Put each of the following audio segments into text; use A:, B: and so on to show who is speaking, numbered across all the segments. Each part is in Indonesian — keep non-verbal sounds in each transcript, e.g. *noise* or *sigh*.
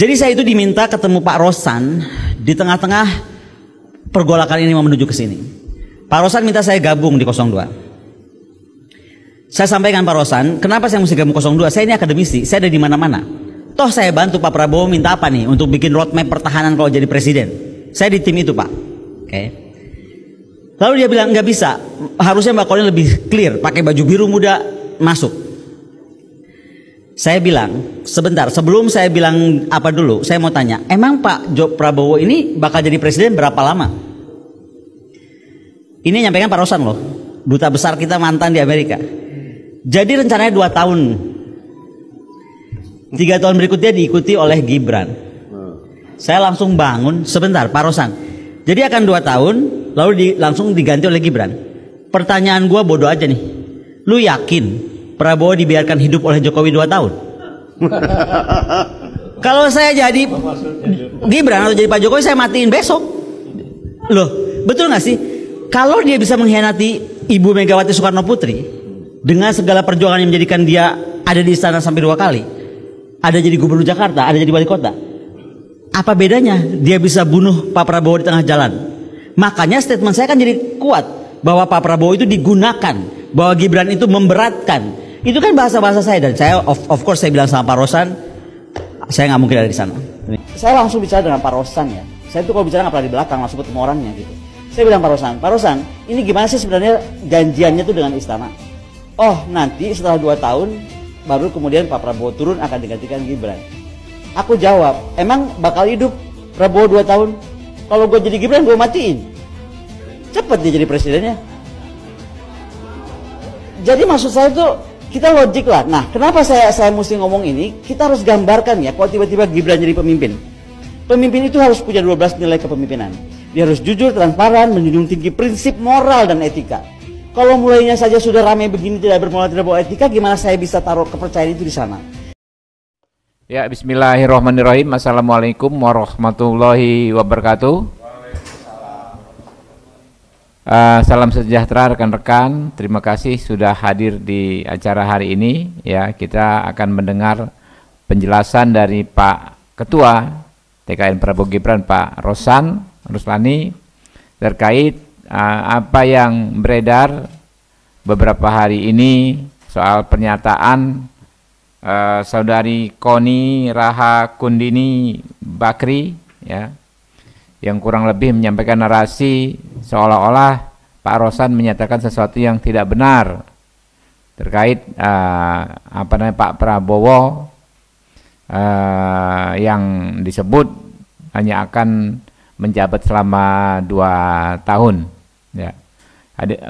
A: Jadi saya itu diminta ketemu Pak Rosan di tengah-tengah pergolakan ini mau menuju ke sini. Pak Rosan minta saya gabung di 02. Saya sampaikan Pak Rosan, kenapa saya mesti gabung 02? Saya ini akademisi, saya ada di mana-mana. Toh saya bantu Pak Prabowo minta apa nih untuk bikin roadmap pertahanan kalau jadi presiden. Saya di tim itu Pak. Oke. Lalu dia bilang nggak bisa, harusnya Mbak Kolin lebih clear, pakai baju biru muda masuk. Saya bilang, sebentar, sebelum saya bilang apa dulu, saya mau tanya, emang Pak Jo Prabowo ini bakal jadi presiden berapa lama? Ini nyampaikan Pak Rosan loh, duta besar kita mantan di Amerika. Jadi rencananya dua tahun. Tiga tahun berikutnya diikuti oleh Gibran. Saya langsung bangun sebentar Pak Rosan. Jadi akan dua tahun lalu di, langsung diganti oleh Gibran. Pertanyaan gue bodoh aja nih. Lu yakin Prabowo dibiarkan hidup oleh Jokowi dua tahun? *laughs* Kalau saya jadi Gibran atau jadi Pak Jokowi saya matiin besok. Loh, betul nggak sih? Kalau dia bisa mengkhianati Ibu Megawati Soekarno Putri, dengan segala perjuangan yang menjadikan dia ada di istana sampai dua kali, ada jadi gubernur Jakarta, ada jadi wali kota. Apa bedanya dia bisa bunuh Pak Prabowo di tengah jalan? Makanya statement saya kan jadi kuat bahwa Pak Prabowo itu digunakan, bahwa Gibran itu memberatkan. Itu kan bahasa-bahasa saya dan saya of, of course saya bilang sama Pak Rosan, saya nggak mungkin ada di sana. Saya langsung bicara dengan Pak Rosan ya. Saya tuh kalau bicara nggak pernah di belakang, langsung ketemu orangnya gitu. Saya bilang Pak Rosan, Pak Rosan, ini gimana sih sebenarnya janjiannya tuh dengan istana? Oh nanti setelah dua tahun baru kemudian Pak Prabowo turun akan digantikan Gibran. Aku jawab, emang bakal hidup Prabowo dua tahun? Kalau gue jadi Gibran gue matiin. Cepet dia jadi presidennya. Jadi maksud saya tuh kita logik lah. Nah, kenapa saya saya mesti ngomong ini? Kita harus gambarkan ya, kalau tiba-tiba Gibran jadi pemimpin. Pemimpin itu harus punya 12 nilai kepemimpinan. Dia harus jujur, transparan, menjunjung tinggi prinsip moral dan etika. Kalau mulainya saja sudah ramai begini tidak bermoral tidak bawa etika, gimana saya bisa taruh kepercayaan itu di sana?
B: Ya, Bismillahirrahmanirrahim. Assalamualaikum warahmatullahi wabarakatuh. Uh, salam sejahtera rekan-rekan. Terima kasih sudah hadir di acara hari ini. Ya, kita akan mendengar penjelasan dari Pak Ketua TKN Prabowo Gibran, Pak Rosan Ruslani terkait uh, apa yang beredar beberapa hari ini soal pernyataan uh, saudari Koni Raha Kundini Bakri ya yang kurang lebih menyampaikan narasi seolah-olah Pak Rosan menyatakan sesuatu yang tidak benar terkait uh, apa namanya Pak Prabowo uh, yang disebut hanya akan menjabat selama dua tahun ya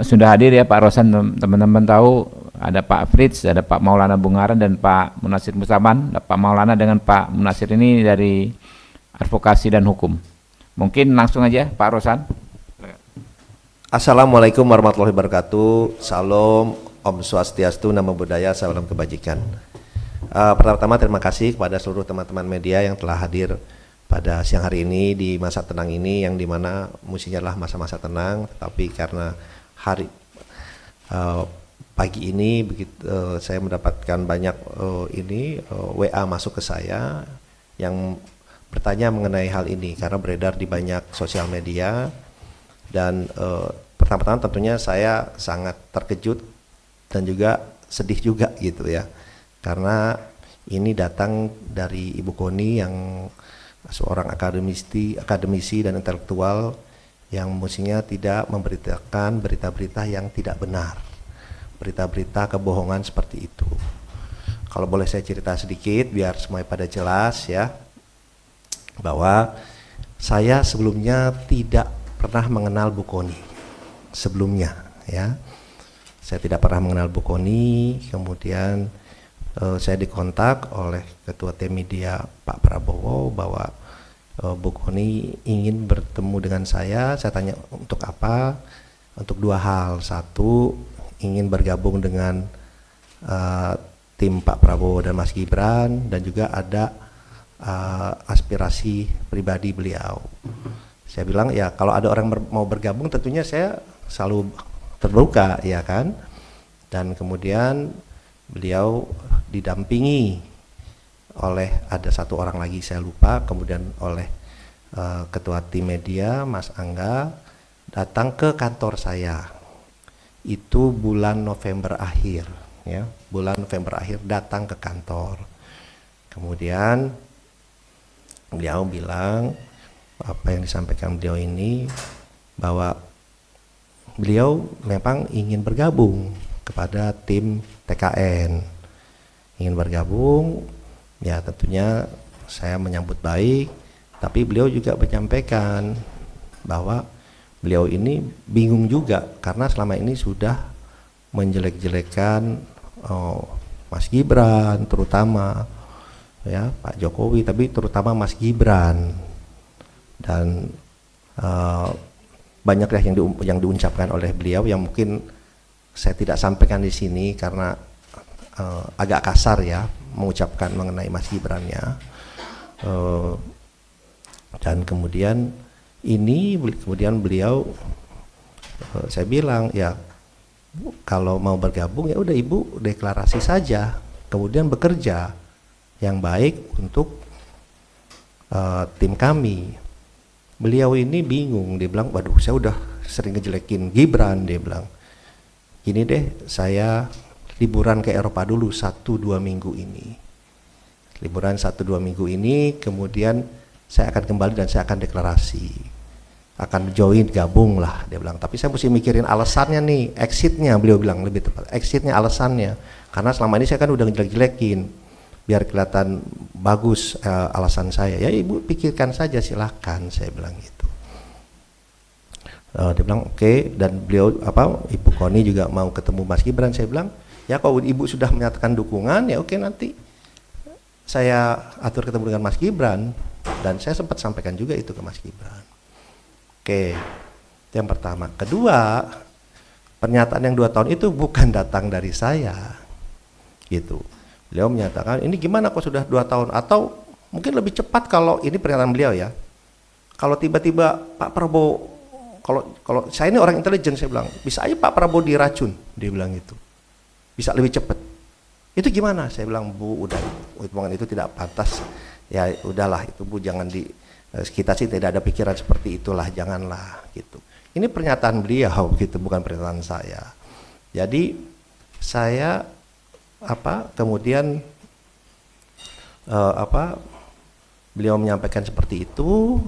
B: sudah hadir ya Pak Rosan teman-teman tahu ada Pak Fritz, ada Pak Maulana Bungaran dan Pak Munasir Musaman. Pak Maulana dengan Pak Munasir ini dari advokasi dan hukum. Mungkin langsung aja Pak Rosan.
C: Assalamualaikum warahmatullahi wabarakatuh. Salam, Om Swastiastu, Namo Buddhaya, Salam Kebajikan. Uh, pertama-tama terima kasih kepada seluruh teman-teman media yang telah hadir pada siang hari ini di masa tenang ini yang di mana musinya adalah masa-masa tenang, tetapi karena hari uh, pagi ini begitu uh, saya mendapatkan banyak uh, ini uh, WA masuk ke saya yang bertanya mengenai hal ini karena beredar di banyak sosial media. Dan uh, pertama-tama tentunya saya sangat terkejut dan juga sedih juga gitu ya. Karena ini datang dari Ibu Koni yang seorang akademisi akademisi dan intelektual yang mestinya tidak memberitakan berita-berita yang tidak benar. Berita-berita kebohongan seperti itu. Kalau boleh saya cerita sedikit biar semuanya pada jelas ya bahwa saya sebelumnya tidak pernah mengenal Bu Koni sebelumnya ya. Saya tidak pernah mengenal Bu Koni kemudian uh, saya dikontak oleh ketua tim media Pak Prabowo bahwa uh, Bu Koni ingin bertemu dengan saya. Saya tanya untuk apa? Untuk dua hal. Satu ingin bergabung dengan uh, tim Pak Prabowo dan Mas Gibran. Dan juga ada uh, aspirasi pribadi beliau. Saya bilang ya kalau ada orang mau bergabung tentunya saya selalu terbuka ya kan. Dan kemudian beliau didampingi oleh ada satu orang lagi saya lupa, kemudian oleh uh, ketua tim media Mas Angga datang ke kantor saya. Itu bulan November akhir, ya, bulan November akhir datang ke kantor. Kemudian beliau bilang apa yang disampaikan beliau ini bahwa beliau memang ingin bergabung kepada tim TKN ingin bergabung ya tentunya saya menyambut baik tapi beliau juga menyampaikan bahwa beliau ini bingung juga karena selama ini sudah menjelek-jelekan oh, Mas Gibran terutama ya Pak Jokowi tapi terutama Mas Gibran dan uh, banyak ya yang di, yang diucapkan oleh beliau yang mungkin saya tidak sampaikan di sini karena uh, agak kasar ya mengucapkan mengenai Mas Gibran ya. Uh, dan kemudian ini kemudian beliau uh, saya bilang ya kalau mau bergabung ya udah ibu deklarasi saja kemudian bekerja yang baik untuk uh, tim kami. Beliau ini bingung dia bilang waduh saya udah sering ngejelekin Gibran dia bilang. Gini deh saya liburan ke Eropa dulu satu dua minggu ini. Liburan satu dua minggu ini kemudian saya akan kembali dan saya akan deklarasi. Akan join gabung lah dia bilang. Tapi saya mesti mikirin alasannya nih exitnya beliau bilang lebih tepat. Exitnya alasannya. Karena selama ini saya kan udah ngejelek-jelekin biar kelihatan bagus uh, alasan saya. Ya ibu pikirkan saja silahkan saya bilang gitu. Uh, dia bilang oke okay. dan beliau apa ibu Koni juga mau ketemu Mas Gibran. Saya bilang ya kalau ibu sudah menyatakan dukungan ya oke okay, nanti saya atur ketemu dengan Mas Gibran. Dan saya sempat sampaikan juga itu ke Mas Gibran. Oke okay. yang pertama. Kedua pernyataan yang dua tahun itu bukan datang dari saya. Gitu Beliau menyatakan ini gimana kok sudah dua tahun? Atau mungkin lebih cepat kalau ini pernyataan beliau ya. Kalau tiba-tiba Pak Prabowo kalau kalau saya ini orang intelijen saya bilang bisa aja Pak Prabowo diracun dia bilang itu bisa lebih cepat. Itu gimana? Saya bilang Bu udah hitungan itu tidak pantas. Ya udahlah itu Bu jangan di eh, kita sih tidak ada pikiran seperti itulah janganlah gitu. Ini pernyataan beliau *laughs* gitu bukan pernyataan saya. Jadi saya apa kemudian uh, apa beliau menyampaikan seperti itu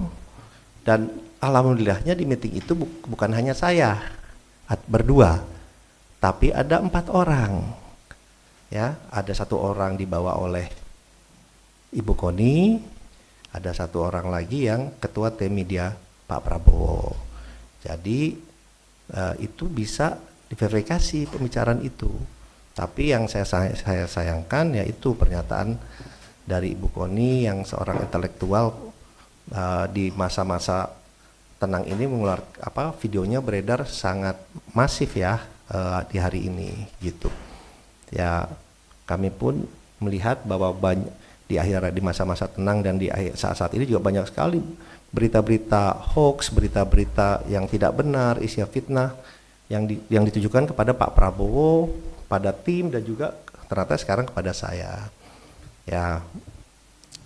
C: dan alhamdulillahnya di meeting itu bu bukan hanya saya berdua tapi ada empat orang ya. Ada satu orang dibawa oleh Ibu Koni ada satu orang lagi yang ketua tim media Pak Prabowo. Jadi uh, itu bisa diverifikasi pembicaraan itu tapi yang saya, saya sayangkan yaitu pernyataan dari Ibu Koni yang seorang intelektual uh, di masa-masa tenang ini mengeluar apa videonya beredar sangat masif ya uh, di hari ini gitu. Ya kami pun melihat bahwa banyak di akhir di masa-masa tenang dan di saat-saat ini juga banyak sekali berita-berita hoax, berita-berita yang tidak benar, isi fitnah yang di, yang ditujukan kepada Pak Prabowo pada tim dan juga ternyata sekarang kepada saya. Ya,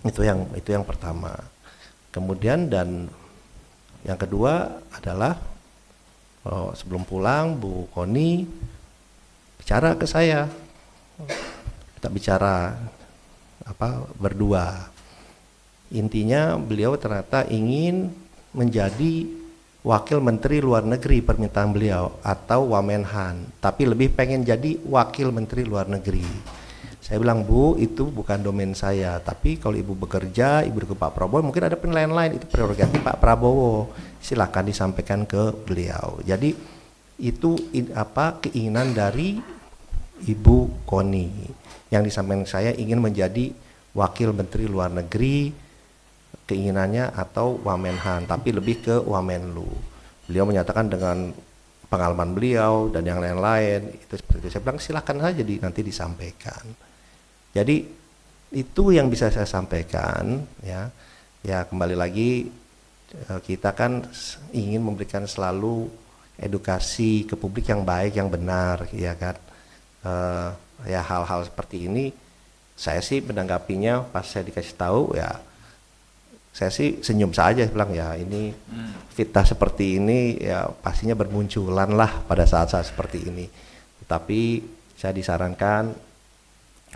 C: itu yang itu yang pertama. Kemudian dan yang kedua adalah oh, sebelum pulang Bu Koni bicara ke saya. Kita bicara apa berdua. Intinya beliau ternyata ingin menjadi wakil menteri luar negeri permintaan beliau atau Wamenhan tapi lebih pengen jadi wakil menteri luar negeri. Saya bilang bu itu bukan domain saya. Tapi kalau ibu bekerja ibu ke Pak Prabowo mungkin ada penilaian lain itu prerogatif Pak Prabowo. Silakan disampaikan ke beliau. Jadi itu apa keinginan dari Ibu Koni yang disampaikan saya ingin menjadi wakil menteri luar negeri keinginannya atau Wamenhan, tapi lebih ke Wamenlu. Beliau menyatakan dengan pengalaman beliau dan yang lain-lain itu seperti itu. Saya bilang silahkan saja di, nanti disampaikan. Jadi itu yang bisa saya sampaikan ya. Ya kembali lagi eh, kita kan ingin memberikan selalu edukasi ke publik yang baik, yang benar, ya kan. Uh, ya hal-hal seperti ini saya sih menanggapinya pas saya dikasih tahu ya saya sih senyum saja bilang ya ini fitnah seperti ini ya pastinya bermunculan lah pada saat-saat seperti ini. Tapi saya disarankan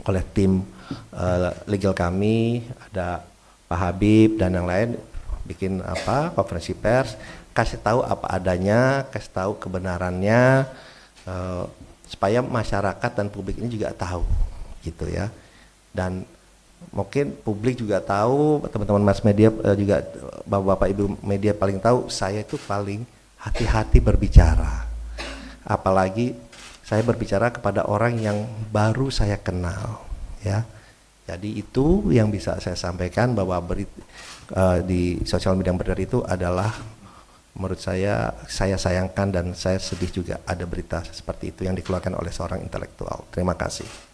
C: oleh tim uh, legal kami ada Pak Habib dan yang lain bikin apa konferensi pers kasih tahu apa adanya kasih tahu kebenarannya uh, supaya masyarakat dan publik ini juga tahu gitu ya dan mungkin publik juga tahu teman-teman mass media uh, juga bapak-bapak ibu media paling tahu saya itu paling hati-hati berbicara. Apalagi saya berbicara kepada orang yang baru saya kenal ya. Jadi itu yang bisa saya sampaikan bahwa beri, uh, di sosial media yang beredar itu adalah menurut saya saya sayangkan dan saya sedih juga ada berita seperti itu yang dikeluarkan oleh seorang intelektual. Terima kasih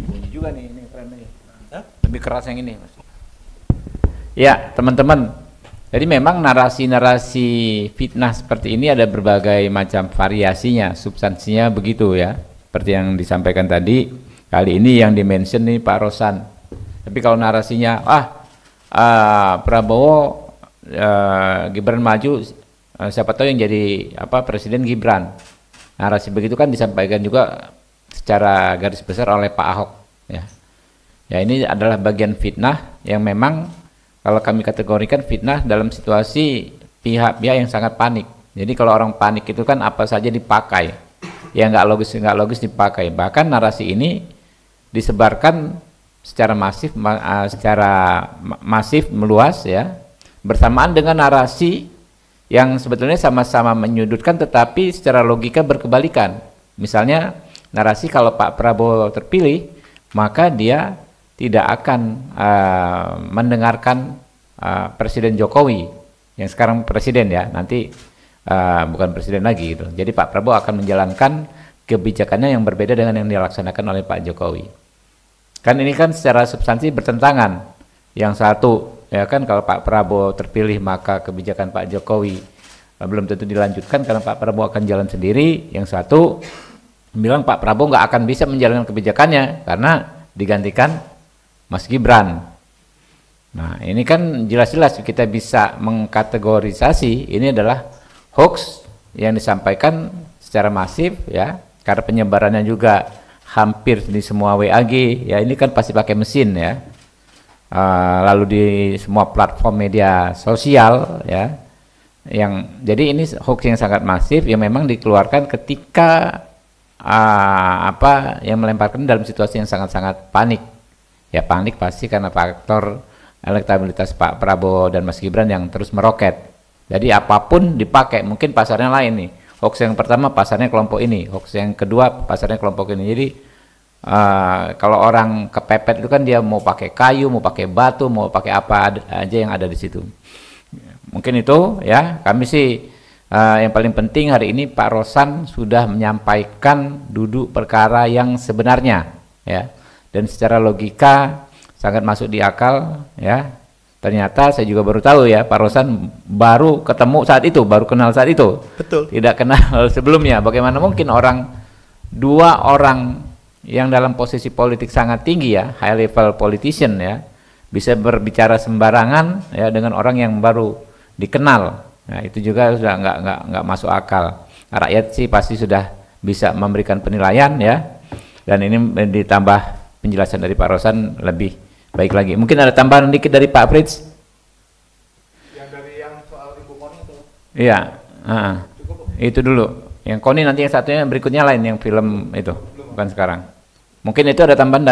B: bunyi juga nih ini keren nih. Lebih keras yang ini mas. Ya teman-teman. Jadi memang narasi-narasi fitnah seperti ini ada berbagai macam variasinya substansinya begitu ya. Seperti yang disampaikan tadi kali ini yang dimention nih Pak Rosan. Tapi kalau narasinya ah uh, Prabowo uh, Gibran maju uh, siapa tahu yang jadi apa Presiden Gibran. Narasi begitu kan disampaikan juga secara garis besar oleh Pak Ahok ya. Ya ini adalah bagian fitnah yang memang kalau kami kategorikan fitnah dalam situasi pihak-pihak yang sangat panik. Jadi kalau orang panik itu kan apa saja dipakai. Ya nggak logis nggak logis dipakai. Bahkan narasi ini disebarkan secara masif secara masif meluas ya bersamaan dengan narasi yang sebetulnya sama-sama menyudutkan tetapi secara logika berkebalikan. Misalnya narasi kalau Pak Prabowo terpilih maka dia tidak akan uh, mendengarkan uh, Presiden Jokowi yang sekarang presiden ya. Nanti uh, bukan presiden lagi gitu. Jadi Pak Prabowo akan menjalankan kebijakannya yang berbeda dengan yang dilaksanakan oleh Pak Jokowi. Kan ini kan secara substansi bertentangan. Yang satu ya kan kalau Pak Prabowo terpilih maka kebijakan Pak Jokowi belum tentu dilanjutkan karena Pak Prabowo akan jalan sendiri. Yang satu bilang Pak Prabowo nggak akan bisa menjalankan kebijakannya karena digantikan Mas Gibran. Nah ini kan jelas-jelas kita bisa mengkategorisasi ini adalah hoax yang disampaikan secara masif ya. Karena penyebarannya juga hampir di semua WAG ya. Ini kan pasti pakai mesin ya. Uh, lalu di semua platform media sosial ya. Yang jadi ini hoax yang sangat masif yang memang dikeluarkan ketika uh, apa yang melemparkan dalam situasi yang sangat-sangat panik. Ya panik pasti karena faktor elektabilitas Pak Prabowo dan Mas Gibran yang terus meroket. Jadi apa pun dipakai, mungkin pasarnya lain nih. Hoax yang pertama pasarnya kelompok ini, hoax yang kedua pasarnya kelompok ini. Jadi uh, kalau orang kepepet itu kan dia mau pakai kayu, mau pakai batu, mau pakai apa aja yang ada di situ. Mungkin itu ya, kami sih Uh, yang paling penting hari ini Pak Rosan sudah menyampaikan duduk perkara yang sebenarnya ya. Dan secara logika sangat masuk di akal ya. Ternyata saya juga baru tahu ya Pak Rosan baru ketemu saat itu baru kenal saat itu.
C: Betul.
B: Tidak kenal *laughs* sebelumnya. Bagaimana mungkin orang dua orang yang dalam posisi politik sangat tinggi ya high level politician ya bisa berbicara sembarangan ya dengan orang yang baru dikenal Nah, itu juga sudah nggak nggak nggak masuk akal. Nah, rakyat sih pasti sudah bisa memberikan penilaian ya. Dan ini ditambah penjelasan dari Pak Rosan lebih baik lagi. Mungkin ada tambahan dikit dari Pak Fritz? Yang dari yang soal Ibu Koni itu. Iya, uh, itu dulu. Yang Koni nanti yang satunya berikutnya lain yang film itu, bukan sekarang. Mungkin itu ada tambahan